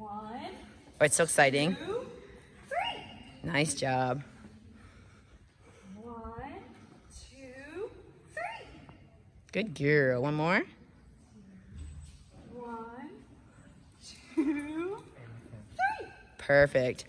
One, Oh, it's so exciting. two, three. Nice job. One, two, three. Good girl. One more. One, two, three. Perfect.